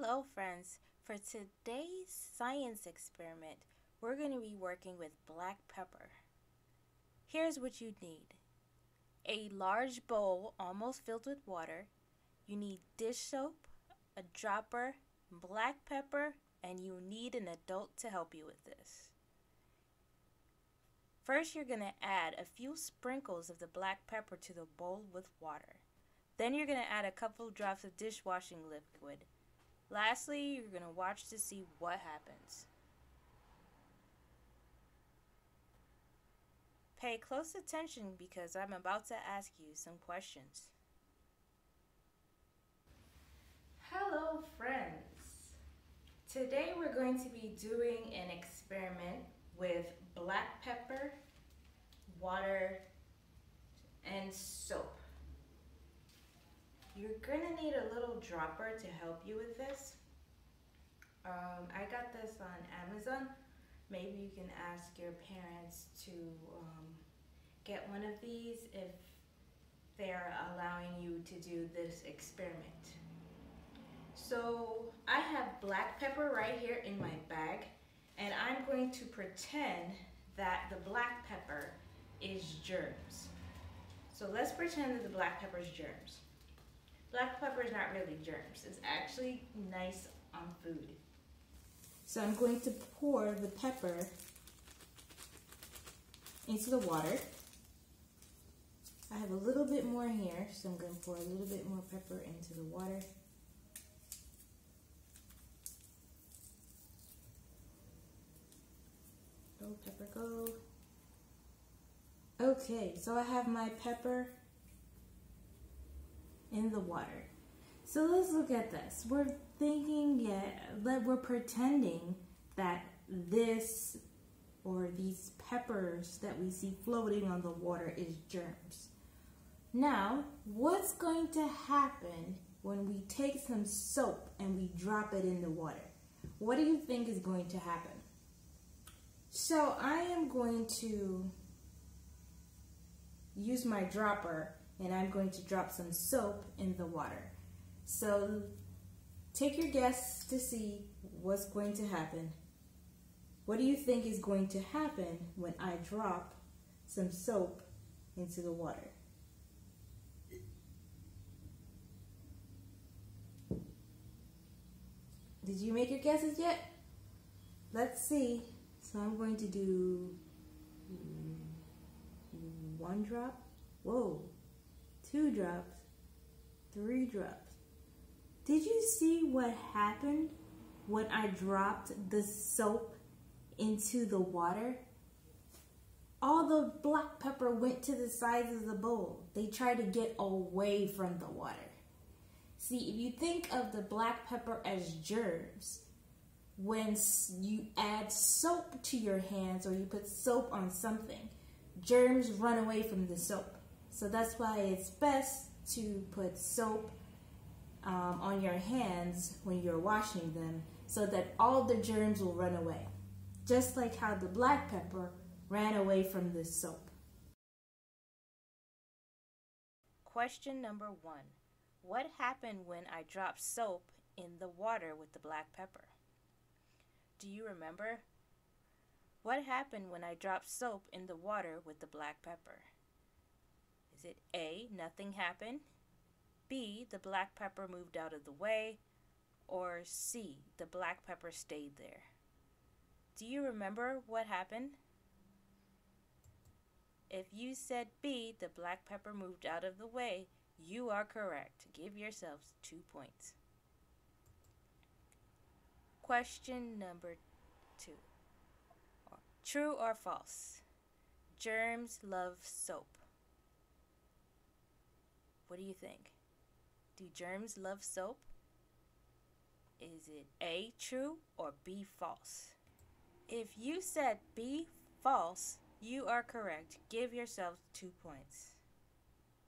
Hello friends, for today's science experiment, we're going to be working with black pepper. Here's what you need. A large bowl almost filled with water. You need dish soap, a dropper, black pepper, and you need an adult to help you with this. First, you're going to add a few sprinkles of the black pepper to the bowl with water. Then you're going to add a couple drops of dishwashing liquid. Lastly, you're going to watch to see what happens. Pay close attention because I'm about to ask you some questions. Hello friends! Today we're going to be doing an experiment with black pepper, water, and soap. Gonna need a little dropper to help you with this. Um, I got this on Amazon. Maybe you can ask your parents to um, get one of these if they're allowing you to do this experiment. So I have black pepper right here in my bag and I'm going to pretend that the black pepper is germs. So let's pretend that the black pepper is germs. Black pepper is not really germs. It's actually nice on food. So I'm going to pour the pepper into the water. I have a little bit more here, so I'm going to pour a little bit more pepper into the water. Go, pepper, go. Okay, so I have my pepper in the water. So let's look at this. We're thinking, yeah, that we're pretending that this or these peppers that we see floating on the water is germs. Now, what's going to happen when we take some soap and we drop it in the water? What do you think is going to happen? So I am going to use my dropper and I'm going to drop some soap in the water. So take your guess to see what's going to happen. What do you think is going to happen when I drop some soap into the water? Did you make your guesses yet? Let's see. So I'm going to do one drop. Whoa, two drops, three drops. Did you see what happened when I dropped the soap into the water? All the black pepper went to the sides of the bowl. They tried to get away from the water. See, if you think of the black pepper as germs, when you add soap to your hands or you put soap on something, germs run away from the soap. So that's why it's best to put soap um, on your hands when you're washing them so that all the germs will run away. Just like how the black pepper ran away from the soap. Question number one. What happened when I dropped soap in the water with the black pepper? Do you remember? What happened when I dropped soap in the water with the black pepper? Is it A, nothing happened? B, the black pepper moved out of the way? Or C, the black pepper stayed there? Do you remember what happened? If you said B, the black pepper moved out of the way, you are correct. Give yourselves two points. Question number two. True or false? Germs love soap. What do you think? Do germs love soap? Is it A, true, or B, false? If you said B, false, you are correct. Give yourself two points.